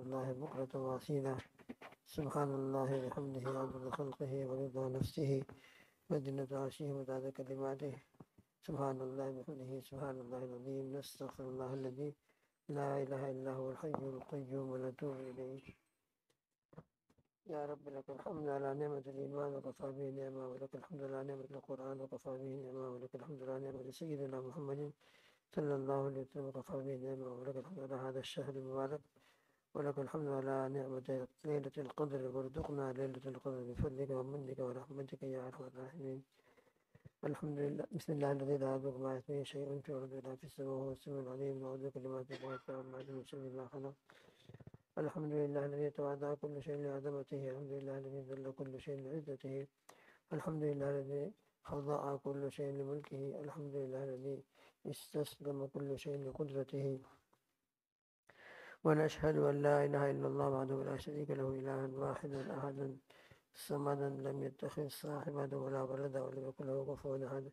الله بكرة وأصيلا سبحان الله بحمده عدد خلقه ورضا نفسه. وزنة عرشه ومداد كلماته. سبحان الله بحمده سبحان الله العظيم. نستغفر الله الذي لا إله إلا هو الحي القيوم ونتوب إليه. يا رب لك الحمد على نعمة الإيمان وكفى به نعمة ولك الحمد على نعمة القرآن وكفى به نعمة ولك الحمد على نعمة سيدنا محمد صلى الله عليه وسلم وكفى به نعمة ولك الحمد على هذا الشهر المبارك. ولك الحمد على نعمة ليلة القدر وارزقنا ليلة القدر بفضلك ومنك ورحمتك يا أرحم الراحمين. الحمد لله بسم الله الذي لا يضر مع اسمه شيء في الأرض ولا في السماء وهو السميع العليم. نعوذ بكلمات الله التامات من شر ما خلق. الحمد لله الذي توعد كل شيء لعظمته. الحمد لله الذي ذل كل شيء لعزته. الحمد لله الذي خضع كل شيء لملكه. الحمد لله الذي استسلم كل شيء لقدرته. ونشهد أن لا إله إلا الله وحده لا شريك له إلها واحدا أحدا صمدا لم يتخذ صاحبا ولا ولدا ولم يكن له كفوا أحد.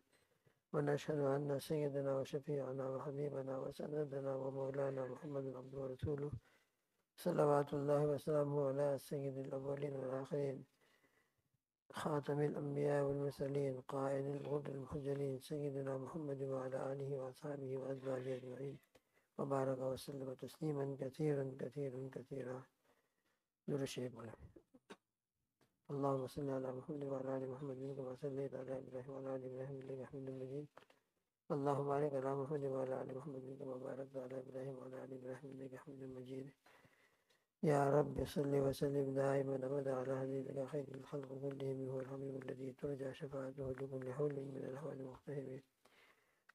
ونشهد أن سيدنا وشفيعنا وحبيبنا وسندنا ومولانا محمد عبده ورسوله صلوات الله وسلامه على سيد الأولين والآخرين خاتم الأنبياء والمرسلين قائد الغر المحجلين سيدنا محمد وعلى آله وأصحابه وأزواجه أجمعين. وبارك وسلم تسليما كثيرا كثيرا كثيرا. نور الشيخ اللهم صل على محمد وعلى آل محمد كما صليت على إبراهيم وعلى آل إبراهيم إنك حميد مجيد. اللهم بارك على محمد وعلى آل محمد كما باركت على إبراهيم وعلى آل إبراهيم إنك حميد مجيد. يا رب صل وسلم دائما أبدا على حبيبك خير الخلق كلهم هو الحبيب الذي ترجى شفاعته لكل حول من الأحوال المختلفه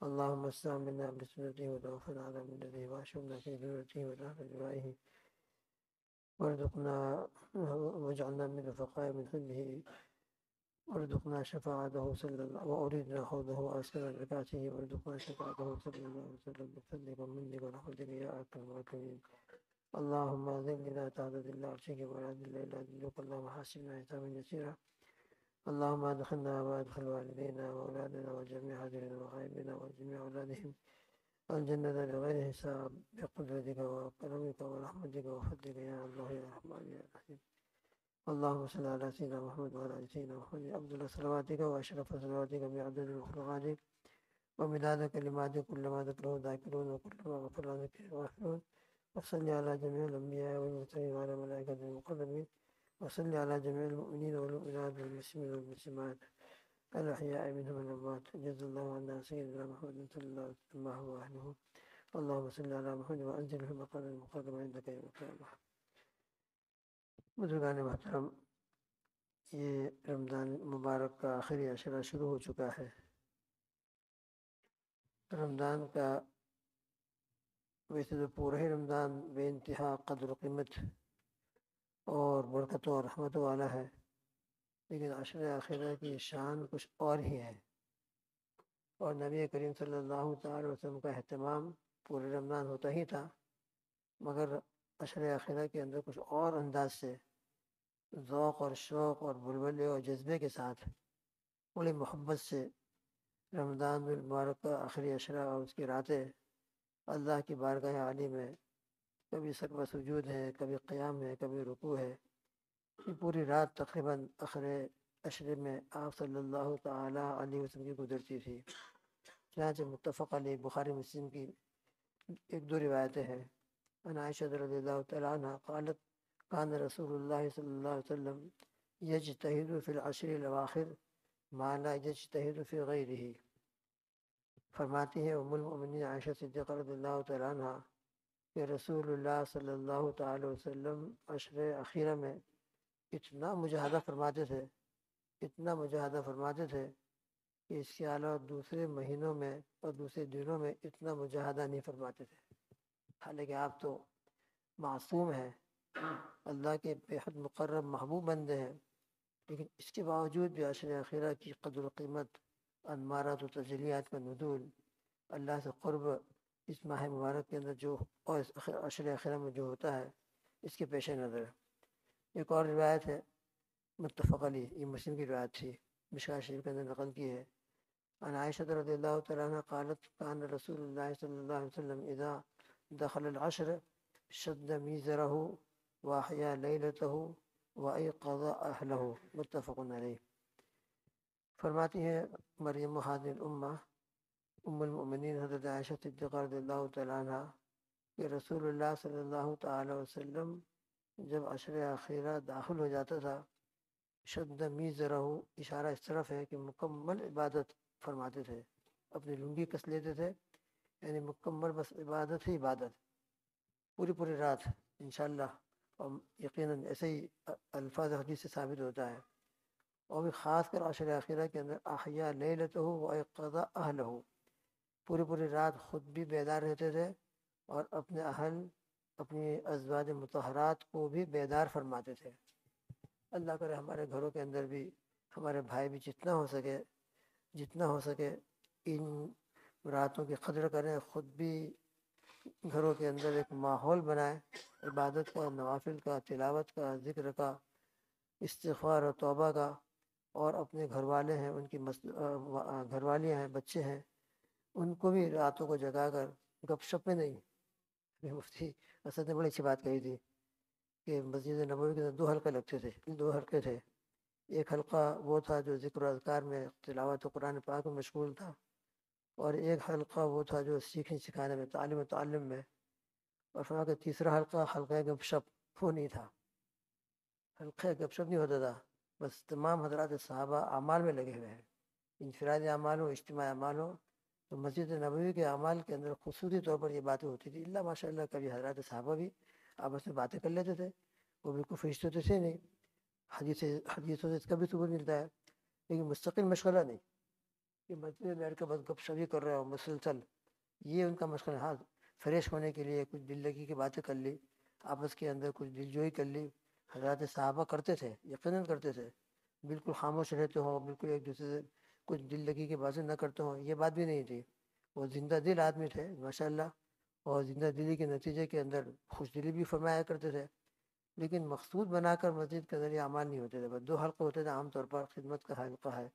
اللهم استعملنا بسنته وتوفنا على مدته واشرنا في ذرته وتحت لوائه وارزقنا واجعلنا من رفقاء من حبه. وارزقنا شفاعته صلى الله وأريدنا خوضه وأسكن بركاته وارزقنا شفاعته صلى الله عليه وسلم بفضلك ومنك ورحمتك يا أكرم الأكرمين. اللهم ذلنا تحت ذل عرشك ولا ذل إلا ذلك اللهم حاسبنا حسابا يسيرا. اللهم أدخلنا وأدخل والدينا وأولادنا وجميع حاضرنا وغائبنا وجميع أولادهم. الجنة بغير حساب. بقدرتك وكرمك ورحمتك وفضلك يا الله يا رحمن يا رحيم. اللهم صل على سيدنا محمد وعلى آل سيدنا محمد. أفضل صلواتك وأشرف صلواتك بعدد مخلوقاتك ومداد كلماتك كلما ذكره ذاكرون وكلما غفر ذكر غافلون. وصل على جميع الأنبياء والمرسلين وعلى ملائكة المقربين. وصل على جميع المؤمنين والمؤمنات والمسلمين والمسلمات الأحياء منهم والأموات. جزا الله عنا سيدنا محمد صلى الله عليه وسلم وأهله اللهم صل على محمد وأنزل وأنزله المقام المقدم عندك يا محترم یہ رمضان مبارک کا آخری عشرہ شروع ہو چکا ہے۔ رمضان کا ویسے تو پورا ہی رمضان بے انتہا قدر و قیمت اور برکت و رحمت والا ہے۔ لیکن عشر آخرہ کی شان کچھ اور ہی ہے۔ اور نبی کریم صلی اللہ تعالی وسلم کا اہتمام پورے رمضان ہوتا ہی تھا، مگر عشر آخرہ کے اندر کچھ اور انداز سے، ذوق اور شوق اور بلبلے اور جذبے کے ساتھ بڑی محبت سے رمضان المبارک کا آخری عشرہ اور اس کی راتیں اللہ کی بارگاہ عالی میں کبھی سرو سجود ہے، کبھی قیام ہے، کبھی رکوع ہے۔ یہ پوری رات تقریباً آخر عشرے میں آپ صلی اللہ تعالیٰ علیہ وسلم کی گزرتی تھی۔ چنانچہ متفق علی بخاری مسلم کی ایک دو روایتیں ہیں۔ عائشہ رضی اللہ تعالیٰ عنہ قالت، کان رسول اللہ صلی اللہ علیہ وسلم یجتہد فی العشر الاواخر ما لا یجتہد فی غیرہ۔ فرماتی ہے، ام المؤمنین عائشہ صدیقہ رضی اللہ تعالیٰ عنہ کہ رسول اللہ صلی اللہ تعالی وسلم عشر اخیرہ میں اتنا مجاہدہ فرماتے تھے، اتنا مجاہدہ فرماتے تھے کہ اس کے علاوہ دوسرے مہینوں میں اور دوسرے دنوں میں اتنا مجاہدہ نہیں فرماتے تھے۔ حالانکہ آپ تو معصوم ہیں، اللہ کے بےحد مقرب محبوب بندے ہیں، لیکن اس کے باوجود بھی عشر اخیرہ کی قدر و قیمت، انمارات و تجلیات کا ندول اللہ سے قرب اس ماہ مبارک کے اندر جو اور اس عشر اخیرہ میں جو ہوتا ہے، اس کے پیش نظر۔ ایک اور روایت ہے، متفق علی یہ مسلم کی روایت تھی۔ مشکا شریف کے اندر نقل کی ہے۔ عن عائشة رضي الله تعالى عنها قالت كان رسول الله صلى الله عليه وسلم إذا دخل العشر شد ميزره واحیہ لیلتہ وایقظ اہلہ متفق علیہ۔ فرماتی ہیں مریم حاضر الامہ ام المؤمنین حضرت عائشہ صدیقہ رضی اللہ تعالیٰ عنہ کہ رسول اللہ صلی اللہ تعالی وسلم جب عشر اخیرہ داخل ہو جاتا تھا، شد میز رہو، اشارہ اس طرف ہے کہ مکمل عبادت فرماتے تھے، اپنی لنگی کس لیتے تھے یعنی مکمل بس عبادت ہی عبادت۔ پوری پوری رات، انشاءاللہ، اور یقیناً ایسے ہی الفاظ حدیث سے ثابت ہوتا ہے۔ اور بھی خاص کر عشر اخیرہ کے اندر احیاء لیلت ہو و قضا اہل ہو پوری پوری رات خود بھی بیدار رہتے تھے اور اپنے اہل، اپنی ازواج متحرات کو بھی بیدار فرماتے تھے۔ اللہ کرے ہمارے گھروں کے اندر بھی، ہمارے بھائی بھی جتنا ہو سکے، جتنا ہو سکے ان راتوں کی قدر کریں، خود بھی گھروں کے اندر ایک ماحول بنائیں۔ عبادت کا، نوافل کا، تلاوت کا، ذکر کا، استغفار و توبہ کا۔ اور اپنے گھر والے ہیں، ان کی گھر والیاں ہیں، بچے ہیں ان کو بھی راتوں کو جگا کر گپ شپ میں نہیں۔ مفتی اسد نے بڑی اچھی بات کہی تھی کہ مسجد نبوی کے اندر دو حلقے لگتے تھے۔ دو حلقے تھے۔ ایک حلقہ وہ تھا جو ذکر و اذکار میں تلاوت و قرآن پاک میں مشغول تھا، اور ایک حلقہ وہ تھا جو سیکھنے سکھانے میں، تعلیم و تعلم میں۔ اور فرما کہ تیسرا حلقہ حلقہ گپ شپ وہ نہیں تھا۔ حلقہ گپ شپ نہیں ہوتا تھا، بس تمام حضرات صحابہ اعمال میں لگے ہوئے ہیں۔ انفرادی اعمال ہو، اجتماعی اعمال ہو۔ تو مسجد نبوی کے اعمال کے اندر خصوصی طور پر یہ باتیں ہوتی تھی اللہ ماشاء اللہ کبھی حضرات صحابہ بھی آپس میں باتیں کر لیتے تھے، وہ بالکل فرشتے تو تھے نہیں۔ حدیث حدیثوں سے اس کا بھی ثبوت ملتا ہے۔ لیکن مستقل مشغلہ نہیں کہ مسجد میں بیٹھ کے بس گپ شبی کر رہے ہو مسلسل۔ یہ ان کا مشغلہ ہاں فریش ہونے کے لیے کچھ دل لگی کی باتیں کر لی، آپس کے اندر کچھ دل جوئی کر لی۔ حضرات صحابہ کرتے تھے، یقیناً کرتے تھے۔ بالکل خاموش رہتے ہوں بالکل ایک دوسرے سے کچھ دل لگی کی باتیں نہ کرتے ہوں، یہ بات بھی نہیں تھی۔ وہ زندہ دل آدمی تھے ماشاء اللہ اور زندہ دلی کے نتیجے کے اندر خوش دلی بھی فرمایا کرتے تھے۔ لیکن مقصود بنا کر مسجد کے ذریعے اعمال نہیں ہوتے تھے۔ بس دو حلقے ہوتے تھے، عام طور پر خدمت کا حلقہ ہے۔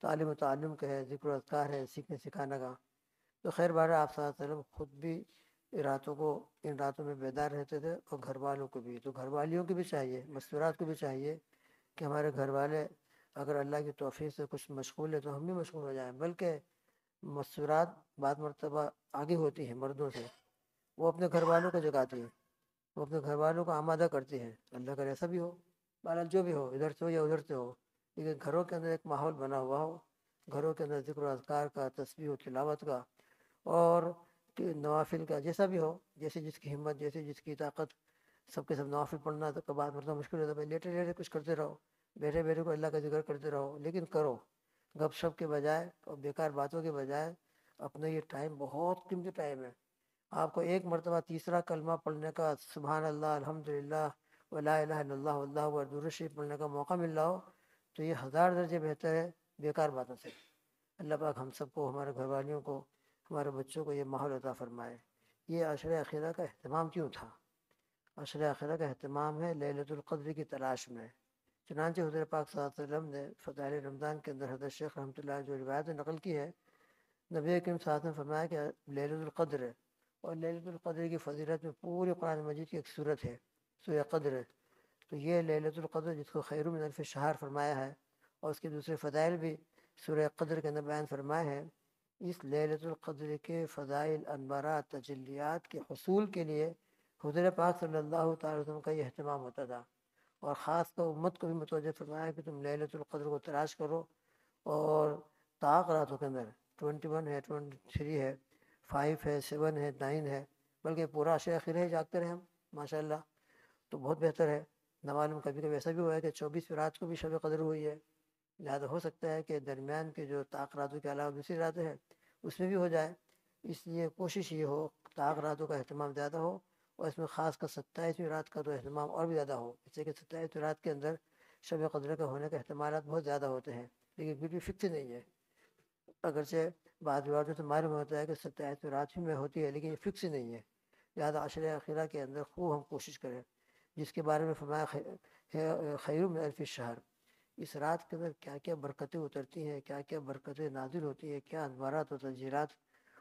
تعلیم و تعلم کا ہے، ذکر و اذکار ہے، سیکھنے سکھانے کا۔ تو خیر بار آپ صلی اللہ علیہ وسلم خود بھی راتوں کو، ان راتوں میں بیدار رہتے تھے اور گھر والوں کو بھی۔ تو گھر والیوں کو بھی چاہیے مستورات کو بھی چاہیے کہ ہمارے گھر والے اگر اللہ کی توفیق سے کچھ مشغول ہے تو ہم بھی مشغول ہو جائیں، بلکہ مستورات بعد مرتبہ آگے ہوتی ہیں مردوں سے۔ وہ اپنے گھر والوں کو جگاتی ہیں، وہ اپنے گھر والوں کو آمادہ کرتی ہیں۔ اللہ کا ایسا بھی ہو، بالا جو بھی ہو، ادھر سے ہو یا ادھر سے ہو، لیکن گھروں کے اندر ایک ماحول بنا ہوا ہو۔ گھروں کے اندر ذکر و اذکار کا تصویر و تلاوت کا، اور نوافل کا جیسا بھی ہو، جیسے جس کی ہمت، جیسے جس کی طاقت سب کے سب نوافل پڑھنا تو بعد مرتبہ مشکل ہوتا ہے لیٹے لیٹے کچھ کرتے رہو، بیٹھے بیٹھے کو اللہ کا ذکر کرتے رہو، لیکن کرو۔ گپ شپ کے بجائے اور بیکار باتوں کے بجائے اپنا یہ ٹائم بہت قیمتی ٹائم ہے۔ آپ کو ایک مرتبہ تیسرا کلمہ پڑھنے کا سبحان اللہ الحمد للہ ولا الہ الا اللہ اللہ عدور شریف پڑھنے کا موقع مل رہا ہو تو یہ ہزار درجے بہتر ہے بیکار باتوں سے۔ اللہ پاک ہم سب کو، ہمارے گھر والیوں کو، ہمارے بچوں کو یہ ماحول عطا فرمائے۔ یہ عشر عقیدہ کا اہتمام کیوں تھا؟ عشر عقیدہ کا اہتمام ہے للت القدر کی تلاش میں۔ چنانچہ حضور پاک صلی اللہ علیہ وسلم نے فتح رمضان کے اندر حضرت شیخ رحمۃ اللہ جو روایت نقل کی ہے، نبی کریم صلی اللہ علیہ وسلم فرمایا کہ للت القدر اور للت القدر کی فضیلت میں پورے قرآن مجید کی ایک صورت ہے، سورہ قدر۔ تو یہ للت القدر جس کو خیر من الف شہر فرمایا ہے اور اس کے دوسرے فضائل بھی سورہ قدر کے اندر بیان فرمائے ہیں، اس للت القدر کے فضائل انبارات تجلیات کے حصول کے لیے حضور پاک صلی اللہ تعالی وسلم کا یہ اہتمام ہوتا تھا۔ اور خاص طور امت کو بھی متوجہ فرمایا کہ تم للت القدر کو تلاش کرو اور طاق راتوں کے اندر ٹونٹی ون ہے ٹونٹی تھری ہے، فائیو ہے، سیون ہے، نائن ہے، بلکہ پورا شیخ رہے جاگتے رہے ہم ماشاء اللہ تو بہت بہتر ہے۔ نہ معلوم کبھی کبھی ایسا بھی ہوا ہے کہ چوبیس رات کو بھی شب قدر ہوئی ہے۔ لہٰذا ہو سکتا ہے کہ درمیان کے جو طاق راتوں کے علاوہ دوسری راتیں ہیں، اس میں بھی ہو جائے۔ اس لیے کوشش یہ ہو، طاق راتوں کا اہتمام زیادہ ہو۔ اور اس میں خاص کر ستائیسویں رات کا تو اہتمام اور بھی زیادہ ہو۔ اس سے کہ ستائیسویں رات کے اندر شب قدر کا ہونے کا احتمالات بہت زیادہ ہوتے ہیں، لیکن بالکل فکس نہیں ہے۔ اگرچہ بعض روایتوں سے معلوم ہوتا ہے کہ ستائیسویں رات ہی میں ہوتی ہے، لیکن یہ فکس نہیں ہے۔ لہٰذا عشر اخیرہ کے اندر خوب ہم کوشش کریں، جس کے بارے میں فرمایا خیر میں الف شہر اس رات کے اندر کیا کیا برکتیں اترتی ہیں، کیا کیا برکتیں نازل ہوتی ہیں، کیا انوارات و تجیرات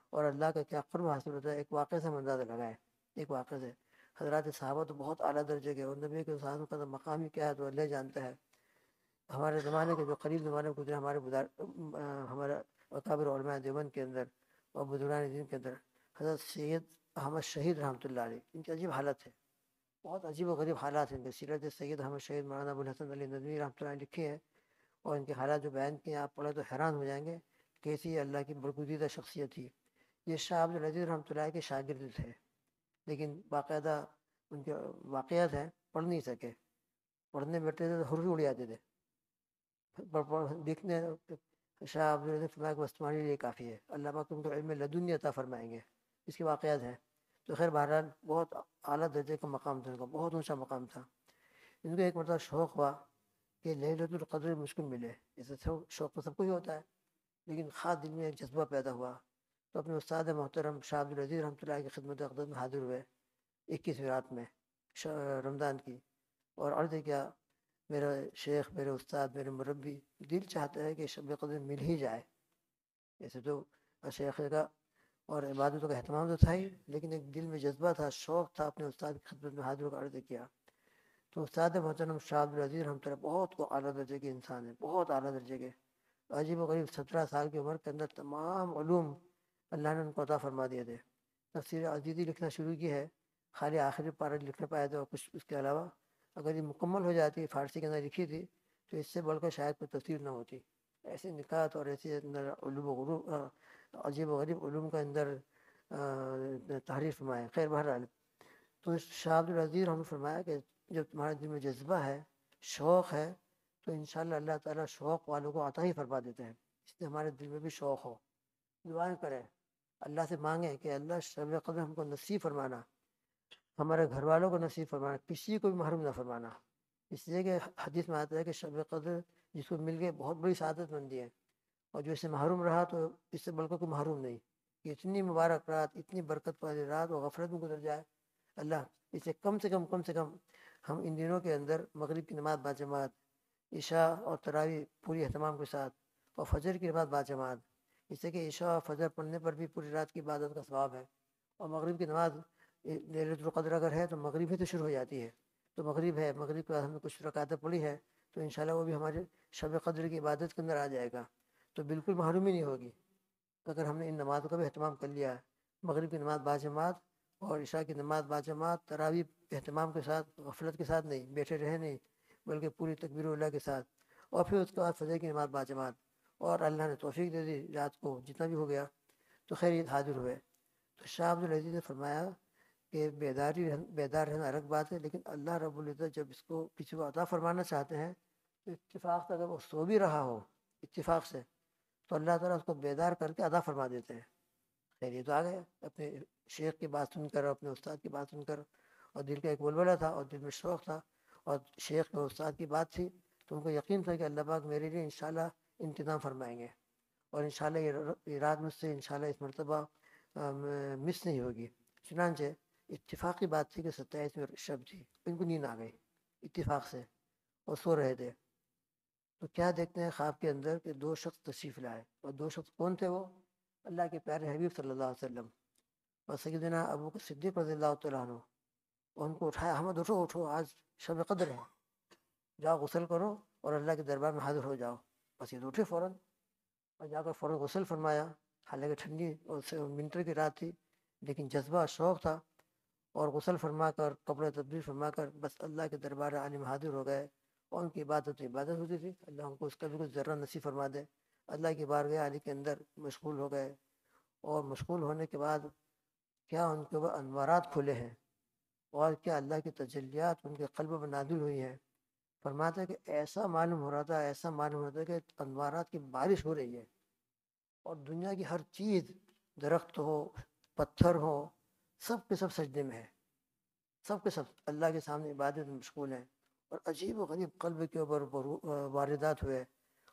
اور اللہ کا کیا قرب حاصل ہوتا ہے، ایک واقعہ سے ہم اندازہ لگائے ایک واقعہ سے حضرات صحابہ تو بہت اعلیٰ درجے کے اور نبی کے صحابہ کا مقام ہی کیا ہے تو اللہ جانتا ہے۔ ہمارے زمانے کے جو قریب زمانے گزرے ہمارے ہمارے اکابر علماء دیوبند کے اندر اور بزرگان دین کے اندر، حضرت سید احمد شہید رحمۃ اللہ علیہ، ان کی عجیب حالت ہے۔ بہت عجیب و غریب حالات ہیں۔ ان کے سیرت سید احمد شہید، مولانا ابوالحسن علی ندوی رحمۃ اللہ لکھے ہیں۔ اور ان کے حالات جو بیان کیے ہیں، آپ پڑھے تو حیران ہو جائیں گے کیسی اللہ کی برگزیدہ شخصیت تھی۔ یہ شاہ عبد العزیز رحمۃ اللہ کے شاگرد تھے۔ لیکن باقاعدہ ان کے واقعات ہیں، پڑھ نہیں سکے۔ پڑھنے بیٹھتے تھے تو حروف اڑ جاتے تھے۔ لکھنے شاہ عبد العزیز فرمایا کہ بس تمہارے لیے کافی ہے۔ اللہ پاک تم کو علم لدنی عطا فرمائیں گے۔ اس کے واقعات ہیں۔ تو خیر بہرحال بہت اعلیٰ درجے کا مقام تھا، ان کا بہت اونچا مقام تھا۔ ان کو ایک مرتبہ شوق ہوا کہ لہلت القدر مشکل ملے۔ اسے شوق تو سب کو ہی ہوتا ہے، لیکن خاص دل میں ایک جذبہ پیدا ہوا۔ تو اپنے استاد محترم شاہ عبد العزیز رحمۃ اللہ کی خدمت اقدم میں حاضر ہوئے اکیسویں رات میں رمضان کی اور عرض کیا میرا شیخ، میرے استاد، میرے مربی دل چاہتا ہے کہ شب قدر مل ہی جائے۔ ایسے تو شیخ کا اور عبادتوں کا اہتمام تو تھا ہی، لیکن ایک دل میں جذبہ تھا، شوق تھا اپنے استاد کی خدمت میں حاضر کا عرض کیا۔ تو استاد محترم شاہ عبد العزیز رحمۃ اللہ بہت کو اعلیٰ درجے کے انسان ہیں، بہت اعلیٰ درجے کے۔ عجیب و غریب سترہ سال کی عمر کے اندر تمام علوم اللہ نے ان کو عطا فرما دیے تھے۔ تفسیر عزیزی لکھنا شروع کی ہے۔ خالی آخری پارٹ لکھنے پائے تھے اور کچھ اس کے علاوہ اگر یہ مکمل ہو جاتی، فارسی کے اندر لکھی تھی، تو اس سے بڑھ کر شاید کوئی تفسیر نہ ہوتی۔ ایسی نکات اور ایسی اندر علوم و غروب عجیب و غریب علوم کا اندر تحریر فرمایا۔ خیر، بہرحال، تو شاہ عبد العزیز ہم نے فرمایا کہ جب تمہارے دل میں جذبہ ہے، شوق ہے، تو انشاءاللہ اللہ تعالیٰ شوق والوں کو عطا ہی فرما دیتے ہیں۔ اس لیے ہمارے دل میں بھی شوق ہو۔ دعائیں کریں۔ اللہ سے مانگیں کہ اللہ شب قدر ہم کو نصیب فرمانا، ہمارے گھر والوں کو نصیب فرمانا، کسی کو بھی محروم نہ فرمانا۔ اس لیے کہ حدیث میں آتا ہے کہ شب قدر جس کو مل گئے بہت بڑی سعادت مندی ہے، اور جو اس سے محروم رہا تو اس سے بڑھ کر کوئی محروم نہیں۔ کہ اتنی مبارک رات، اتنی برکت والی رات اور غفرت میں گزر جائے۔ اللہ اسے کم سے کم کم سے کم ہم ان دنوں کے اندر مغرب کی نماز باجماعت عشاء اور تراوی پوری اہتمام کے ساتھ اور فجر کی نماز باجماعت اس سے کہ عشاء اور فجر پڑھنے پر بھی پوری رات کی عبادت کا ثواب ہے۔ اور مغرب کی نماز للت القدر اگر ہے تو مغرب ہی تو شروع ہو جاتی ہے۔ تو مغرب ہے، مغرب کے بعد ہم نے کچھ رکعتیں پڑھی ہے تو انشاءاللہ وہ بھی ہمارے شب قدر کی عبادت کے اندر آ جائے گا۔ تو بالکل محرومی نہیں ہوگی۔ اگر ہم نے ان نمازوں کا بھی اہتمام کر لیا ہے مغرب کی نماز باجماعت اور عشاء کی نماز باجماعت تراوی اہتمام کے ساتھ، غفلت کے ساتھ نہیں، بیٹھے رہے نہیں، بلکہ پوری تکبیر اللہ کے ساتھ۔ اور پھر اس کے بعد فجر کی نماز باجماعت اور اللہ نے توفیق دے دی، رات کو جتنا بھی ہو گیا، تو خیر عید حاضر ہوئے۔ تو شاہ عبد العزیز نے فرمایا کہ بیداری بیدار رہنا الگ بات ہے، لیکن اللہ رب العزت جب اس کو کسی کو عطا فرمانا چاہتے ہیں، تو اتفاق سے اگر وہ سو بھی رہا ہو، اتفاق سے، تو اللہ تعالیٰ اس کو بیدار کر کے عطا فرما دیتے ہیں۔ خیر یہ تو آ گئے اپنے شیخ کی بات سن کر، اپنے استاد کی بات سن کر، اور دل کا ایک بلبلہ تھا، اور دل میں شوق تھا، اور شیخ کے استاد کی بات تھی، تو ان کو یقین تھا کہ اللہ پاک میرے لیے انشاءاللہ انتظام فرمائیں گے اور انشاءاللہ یہ رات مجھ سے انشاءاللہ اس مرتبہ مس نہیں ہوگی۔ چنانچہ اتفاقی بات تھی کہ ستائیس میں شب تھی، ان کو نیند آ گئی اتفاق سے اور سو رہے تھے۔ تو کیا دیکھتے ہیں خواب کے اندر کہ دو شخص تشریف لائے اور دو شخص کون تھے وہ؟ اللہ کے پیارے حبیب صلی اللہ علیہ وسلم اور سیدنا ابو کے صدیق رضی اللہ تعالیٰ عنہ۔ ان کو اٹھایا، احمد اٹھو اٹھو، آج شب قدر ہے۔ جاؤ غسل کرو اور اللہ کے دربار میں حاضر ہو جاؤ۔ بس یہ اٹھے فوراً۔ اور جا کر فوراً غسل فرمایا، حالانکہ ٹھنڈی اور ونٹر کی رات تھی، لیکن جذبہ شوق تھا۔ اور غسل فرما کر، کپڑے تبدیل فرما کر، بس اللہ کے دربار عالم حاضر ہو گئے۔ اور ان کی عبادت عبادت ہوتی تھی۔ اللہ ان کو اس کا بھی کچھ ذرہ نصیب فرما دے۔ اللہ کی بارگاہ علی کے اندر مشغول ہو گئے۔ اور مشغول ہونے کے بعد کیا ان کے اوپر انوارات کھلے ہیں؟ اور کیا اللہ کی تجلیات ان کے قلب میں نادل ہوئی ہیں؟ فرماتا ہے کہ ایسا معلوم ہو رہا تھا، ایسا معلوم ہو رہا تھا کہ انوارات کی بارش ہو رہی ہے اور دنیا کی ہر چیز درخت ہو، پتھر ہو، سب کے سب سجدے میں ہے۔ سب کے سب اللہ کے سامنے عبادت میں مشغول ہیں۔ اور عجیب و غریب قلب کے اوپر واردات ہوئے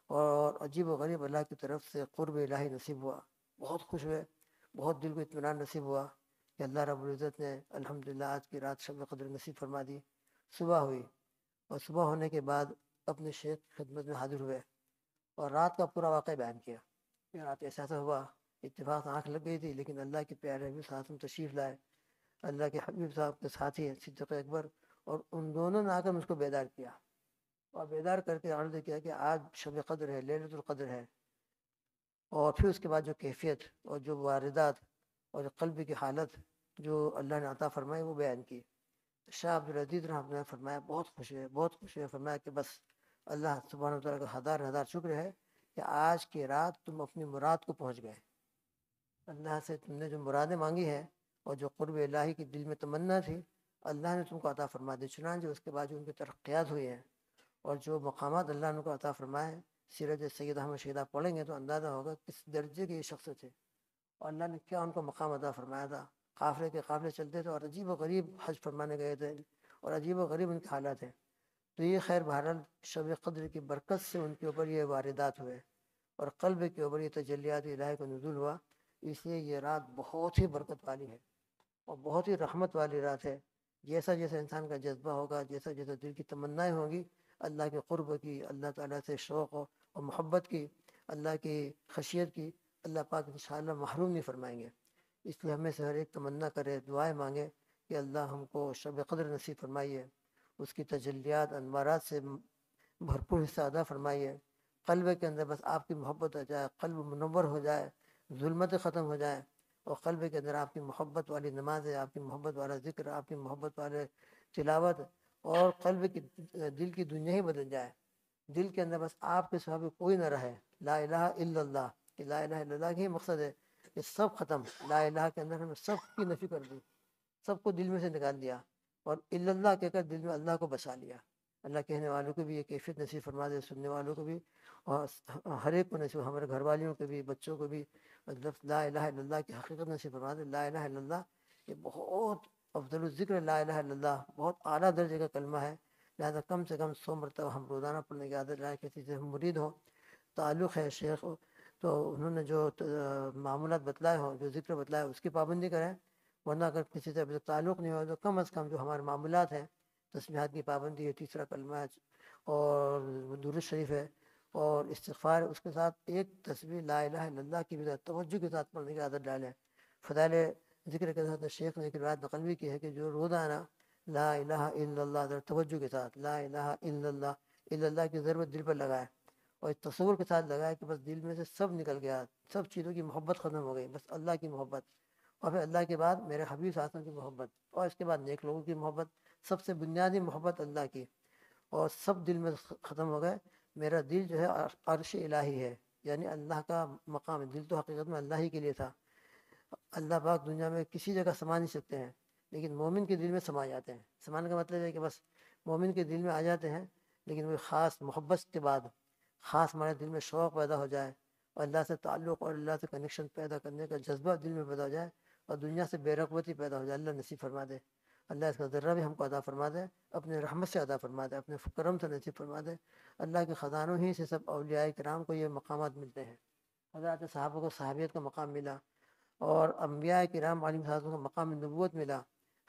اور عجیب و غریب اللہ کی طرف سے قرب الہی نصیب ہوا۔ بہت خوش ہوئے، بہت دل کو اطمینان نصیب ہوا کہ اللہ رب العزت نے الحمدللہ آج کی رات شب قدر نصیب فرما دی۔ صبح ہوئی۔ اور صبح ہونے کے بعد اپنے شیخ خدمت میں حاضر ہوئے اور رات کا پورا واقعہ بیان کیا۔ کہ رات ایسا ایسا ہوا، اتفاق آنکھ لگ گئی تھی، لیکن اللہ کے پیارے بھی ساتھ میں تشریف لائے۔ اللہ کے حبیب صاحب کے ساتھی ہیں، صدیق اکبر، اور ان دونوں نے آ کر اس کو بیدار کیا۔ اور بیدار کر کے عرض کیا کہ آج شب قدر ہے للت القدر ہے۔ اور پھر اس کے بعد جو کیفیت اور جو واردات اور قلب کی حالت جو اللہ نے عطا فرمائی وہ بیان کی۔ شاہ عبدالعزیز رحمۃ نے فرمایا، بہت خوش ہے بہت خوش ہے فرمایا کہ بس اللہ سبحانہ تعالیٰ کا ہزار ہزار شکر ہے کہ آج کی رات تم اپنی مراد کو پہنچ گئے۔ اللہ سے تم نے جو مرادیں مانگی ہیں اور جو قرب الہی کی دل میں تمنا تھی، اللہ نے تم کو عطا فرما دی۔ چنانچہ اس کے بعد جو ان کی ترقیات ہوئی ہیں اور جو مقامات اللہ نے کو عطا فرمائے سیرت سید احمد شہیدہ پڑھیں گے تو اندازہ ہوگا کس درجے کے یہ شخص تھے۔ اور اللہ نے کیا ان کو مقام عطا فرمایا تھا؟ قافلے کے قافلے چلتے تھے اور عجیب و غریب حج فرمانے گئے تھے اور عجیب و غریب ان کے حالات ہیں۔ تو یہ خیر بہرحال شب قدر کی برکت سے ان کے اوپر یہ واردات ہوئے اور قلب کے اوپر یہ تجلیات الہی کو نزول ہوا۔ اس لیے یہ رات بہت ہی برکت والی ہے اور بہت ہی رحمت والی رات ہے۔ جیسا جیسا انسان کا جذبہ ہوگا، جیسا جیسا دل کی تمنائیں ہوں گی، اللہ کے قرب کی، اللہ تعالیٰ سے شوق اور محبت کی، اللہ کی خشیت کی، اللہ پاک انشاءاللہ محروم نہیں فرمائیں گے۔ اس لیے ہمیں سے ہر ایک تمنا کرے، دعائیں مانگے کہ اللہ ہم کو شب قدر نصیب فرمائیے۔ اس کی تجلیات، انوارات سے بھرپور حصہ ادا فرمائیے۔ قلب کے اندر بس آپ کی محبت ہو جائے، قلب منور ہو جائے، ظلمت ختم ہو جائے اور قلب کے اندر آپ کی محبت والی نماز ہے آپ کی محبت والا ذکر، آپ کی محبت والے تلاوت اور قلب کی دل کی دنیا ہی بدل جائے۔ دل کے اندر بس آپ کے صحابہ کوئی نہ رہے۔ لا الہ الا اللہ۔ کہ لا الہ الا اللہ کی مقصد ہے۔ کہ سب ختم، لا الہ کے اندر ہمیں سب کی نفی کر دی، سب کو دل میں سے نکال دیا اور الا اللہ کہہ کر دل میں اللہ کو بسا لیا۔ اللہ کہنے والوں کو بھی یہ کیفیت نصیب فرما دے، سننے والوں کو بھی اور ہر ایک کو نصیب، ہمارے گھر والیوں کو بھی، بچوں کو بھی۔ لفظ لا الہ الا اللہ کی حقیقت نصیب فرما دے۔ لا الہ الا اللہ یہ بہت افضل الذکر لا الہ الا اللہ بہت اعلیٰ درجے کا کلمہ ہے۔ لہٰذا کم سے کم سو مرتبہ ہم روزانہ پڑھنے کی عادت رہے کسی سے ہم مرید ہوں، تعلق ہے شیخ تو انہوں نے جو معمولات بتلائے ہوں، جو ذکر بتلائے، اس کی پابندی کریں، ورنہ اگر کسی سے ابھی تعلق نہیں ہو، تو کم از کم جو ہمارے معمولات ہیں، تسبیحات کی پابندی ہے، تیسرا کلمہ ہے، اور درست شریف ہے، اور استغفار اس کے ساتھ ایک تصویر لا الہ الا اللہ کی بھی توجہ کے ساتھ پڑھنے کی عادت ڈالیں۔ فضائل ذکر کے ساتھ شیخ نے ایک روایت نقل بھی کی ہے کہ جو روزانہ لا الہ الا اللہ توجہ کے ساتھ لا الہ الا اللہ الا اللہ کی ضرورت دل پر لگائے۔ اور اس تصور کے ساتھ لگائے کہ بس دل میں سے سب نکل گیا، سب چیزوں کی محبت ختم ہو گئی، بس اللہ کی محبت۔ اور پھر اللہ کے بعد میرے حبیب صاحب کی محبت، اور اس کے بعد نیک لوگوں کی محبت، سب سے بنیادی محبت اللہ کی۔ اور سب دل میں ختم ہو گئے، میرا دل جو ہے عرش الہی ہے یعنی اللہ کا مقام ہے۔ دل تو حقیقت میں اللہ ہی کے لیے تھا۔ اللہ پاک دنیا میں کسی جگہ سما نہیں سکتے ہیں، لیکن مومن کے دل میں سما جاتے ہیں۔ سمانے کا مطلب ہے کہ بس مومن کے دل میں آ جاتے ہیں، لیکن وہ خاص محبت کے بعد۔ خاص ہمارے دل میں شوق پیدا ہو جائے اور اللہ سے تعلق اور اللہ سے کنیکشن پیدا کرنے کا جذبہ دل میں پیدا ہو جائے اور دنیا سے بے رغبتی پیدا ہو جائے، اللہ نصیب فرما دے۔ اللہ اس کا ذرہ بھی ہم کو عطا فرما دے، اپنے رحمت سے عطا فرما دے، اپنے کرم سے نصیب فرما دے۔ اللہ کے خزانوں ہی سے سب اولیاء کرام کو یہ مقامات ملتے ہیں۔ حضرات صحابہ کو صحابیت کا مقام ملا اور انبیاء کرام عالم صاحب کو مقام نبوت ملا۔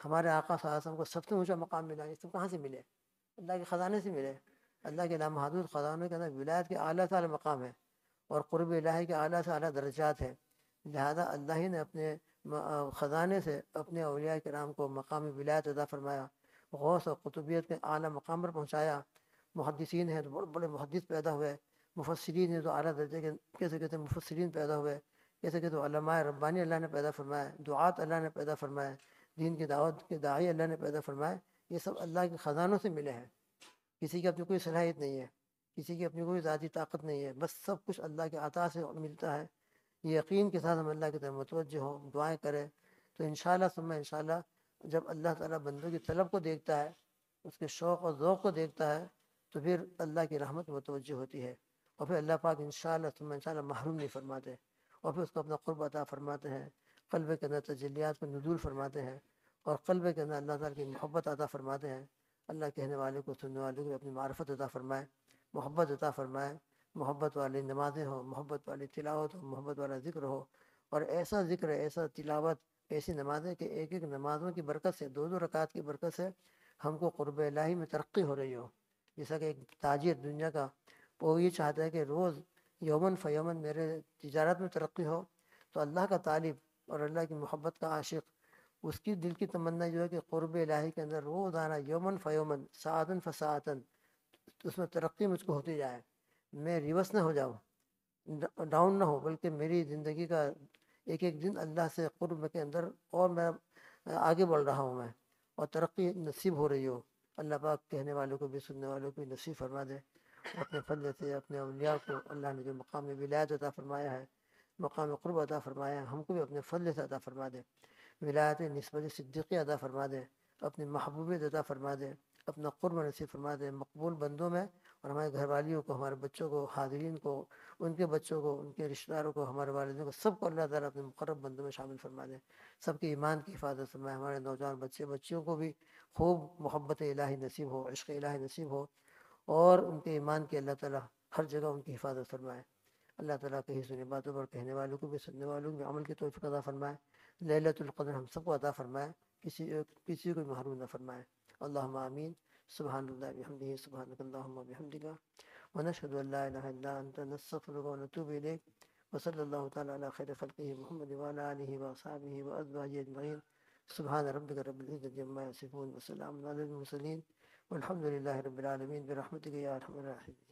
ہمارے آقا صلی کو سب سے اونچا مقام ملا، یہ سب کہاں سے ملے؟ اللہ کے خزانے سے ملے۔ اللہ کے لامحدود خزانوں کے اندر ولایت کے اعلیٰ سے اعلیٰ مقام ہے اور قرب الہی کے اعلیٰ سے اعلیٰ درجات ہیں۔ لہذا اللہ ہی نے اپنے خزانے سے اپنے اولیاء کرام کو مقامی ولایت ادا فرمایا، غوث اور قطبیت کے اعلیٰ مقام پر پہنچایا۔ محدثین ہیں تو بڑے بڑے محدث پیدا ہوئے، مفسرین ہیں تو اعلیٰ درجے کے، کیسے کہتے ہیں؟ مفسرین پیدا ہوئے، کیسے کہ تو علماء ربانی اللہ نے پیدا فرمایا، دعات اللہ نے پیدا فرمایا، دین کی دعوت کے داعی اللہ نے پیدا فرمائے یہ سب اللہ کے خزانوں سے ملے ہیں۔ کسی کی اپنی کوئی صلاحیت نہیں ہے، کسی کی اپنی کوئی ذاتی طاقت نہیں ہے، بس سب کچھ اللہ کے عطا سے ملتا ہے۔ یہ یقین کے ساتھ ہم اللہ کی طرف متوجہ ہوں، دعائیں کریں۔ تو انشاءاللہ، ثم انشاءاللہ جب اللہ تعالیٰ بندوں کی طلب کو دیکھتا ہے، اس کے شوق اور ذوق کو دیکھتا ہے، تو پھر اللہ کی رحمت متوجہ ہوتی ہے۔ اور پھر اللہ پاک انشاءاللہ، ثم انشاءاللہ محروم نہیں فرماتے۔ اور پھر اس کو اپنا قرب عطا فرماتے ہیں۔ قلب کے اندر تجلیات کو نزول فرماتے ہیں۔ اور قلب کے اندر اللہ تعالیٰ کی محبت عطا فرماتے ہیں۔ اللہ کہنے والے کو سننے والے کو اپنی معرفت عطا فرمائے، محبت عطا فرمائے۔ محبت والی نمازیں ہوں، محبت والی تلاوت ہو محبت والا ذکر ہو۔ اور ایسا ذکر، ایسا تلاوت، ایسی نمازیں کہ ایک ایک نمازوں کی برکت سے، دو دو رکعت کی برکت سے ہم کو قرب الہی میں ترقی ہو رہی ہو۔ جیسا کہ ایک تاجر دنیا کا، وہ یہ چاہتا ہے کہ روز یومن فیومن میرے تجارت میں ترقی ہو۔ تو اللہ کا طالب اور اللہ کی محبت کا عاشق اس کی دل کی تمنا جو ہے کہ قرب الہی کے اندر روزانہ یومن فیومن سعتاً فساعتاً، اس میں ترقی مجھ کو ہوتی جائے۔ میں ریورس نہ ہو جاؤں، ڈاؤن نہ ہو، بلکہ میری زندگی کا ایک ایک دن اللہ سے قرب کے اندر اور میں آگے بڑھ رہا ہوں میں اور ترقی نصیب ہو رہی ہو۔ اللہ پاک کہنے والوں کو بھی، سننے والوں کو بھی نصیب فرما دے۔ اپنے فضل سے، اپنے اولیاء کو اللہ نے جو مقام ولایت عطا فرمایا ہے، مقام قرب عطا فرمایا ہے، ہم کو بھی اپنے فضل سے عطا فرما دے۔ ولایت نسبت صدیقی عطا فرما دے، اپنی محبوبیت عطا فرما دے، اپنا قرب نصیب فرما دے، مقبول بندوں میں اور ہمارے گھر والیوں کو، ہمارے بچوں کو، حاضرین کو، ان کے بچوں کو، ان کے رشتہ داروں کو، ہمارے والدوں کو، سب کو اللہ تعالیٰ اپنے مقرب بندوں میں شامل فرما دے۔ سب کے ایمان کی حفاظت فرمائے، ہمارے نوجوان بچے، بچیوں کو بھی خوب محبت الہی نصیب ہو، عشق الہی نصیب ہو اور ان کے ایمان کی اللہ تعالیٰ ہر جگہ ان کی حفاظت فرمائے۔ اللہ تعالیٰ کہیں سنی باتوں پر کہنے والوں کو بھی، سننے والوں کو بھی عمل کی توفیق عطا فرمائے۔ للت القدر ہم سب کو عطا فرمائے، کسی کسی کو محروم نہ فرمائے۔ اللہم آمین۔ سبحان اللہ بحمدہ، سبحانک اللہم بحمدک۔ ونشہد ان لا الہ الا انت، نستغفرک ونتوب الیک۔ وصلی اللہ تعالی علی خیر خلقہ محمد وعلی آلہ وصحبہ وازواجہ اجمعین۔ سبحان ربک رب العزت عما یصفون وسلام علی المرسلین۔ والحمد للہ رب العالمین۔ برحمتک یا ارحم الراحمین۔